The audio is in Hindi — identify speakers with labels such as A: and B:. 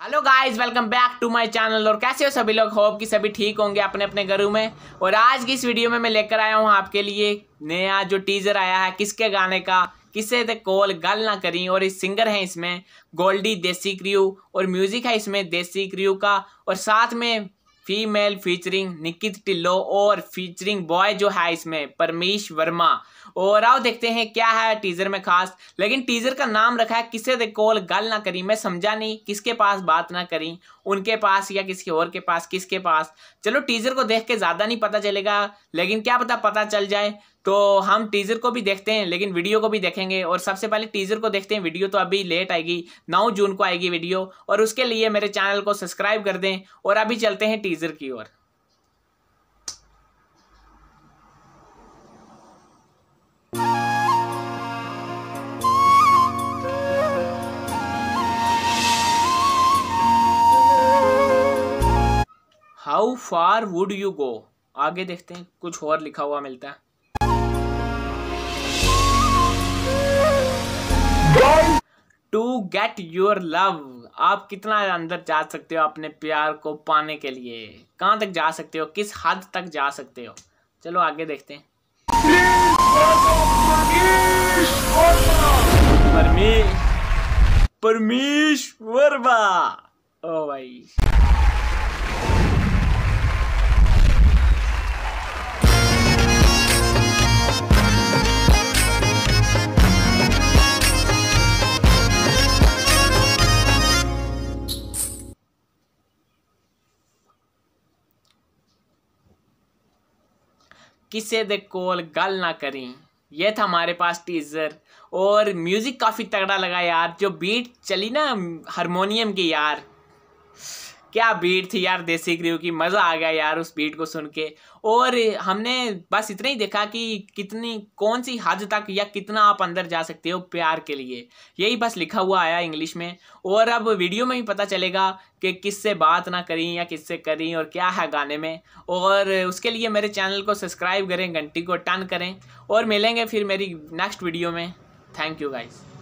A: Hello guys welcome back to my channel और कैसे हो सभी लोग? होप कि सभी ठीक होंगे अपने अपने घरों में। और आज की इस वीडियो में मैं लेकर आया हूँ आपके लिए नया जो टीजर आया है, किसके गाने का, किसे थे कॉल गल ना करी। और इस सिंगर हैं इसमें गोल्डी देसी क्रियू। और म्यूज़िक है इसमें देसी क्रियू का। और साथ में फीमेल फीचरिंग निकित टिल्लो और फीचरिंग बॉय जो है इसमें, परमीश वर्मा। और आओ देखते हैं क्या है टीजर में खास। लेकिन टीजर का नाम रखा है, किसे दे कॉल गल ना करी, मैं समझा नहीं, किसके पास बात ना करी, उनके पास या किसी और के पास, किसके पास। चलो टीजर को देख के ज़्यादा नहीं पता चलेगा, लेकिन क्या पता पता चल जाए। तो हम टीजर को भी देखते हैं, लेकिन वीडियो को भी देखेंगे। और सबसे पहले टीजर को देखते हैं, वीडियो तो अभी लेट आएगी, नौ जून को आएगी वीडियो। और उसके लिए मेरे चैनल को सब्सक्राइब कर दें। और अभी चलते हैं टीजर की ओर। How far would you go आगे देखते हैं, कुछ और लिखा हुआ मिलता है। टू गेट योर लव आप कितना अंदर जा सकते हो अपने प्यार को पाने के लिए? कहाँ तक जा सकते हो? किस हद तक जा सकते हो? चलो आगे देखते हैं। परमेश वर्मा। ओ भाई। किसे दे कोल, गल ना करी। ये था हमारे पास टीजर और म्यूज़िक काफ़ी तगड़ा लगा यार, जो बीट चली ना हारमोनियम की यार। क्या बीट थी यार देसी ग्रीव की? मज़ा आ गया यार उस बीट को सुन के। और हमने बस इतना ही देखा कि कितनी, कौन सी हद तक या कितना आप अंदर जा सकते हो प्यार के लिए। यही बस लिखा हुआ आया इंग्लिश में। और अब वीडियो में भी पता चलेगा कि किससे बात ना करी या किससे करी और क्या है गाने में। और उसके लिए मेरे चैनल को सब्सक्राइब करें, घंटी को टन करें। और मिलेंगे फिर मेरी नेक्स्ट वीडियो में। Thank you guys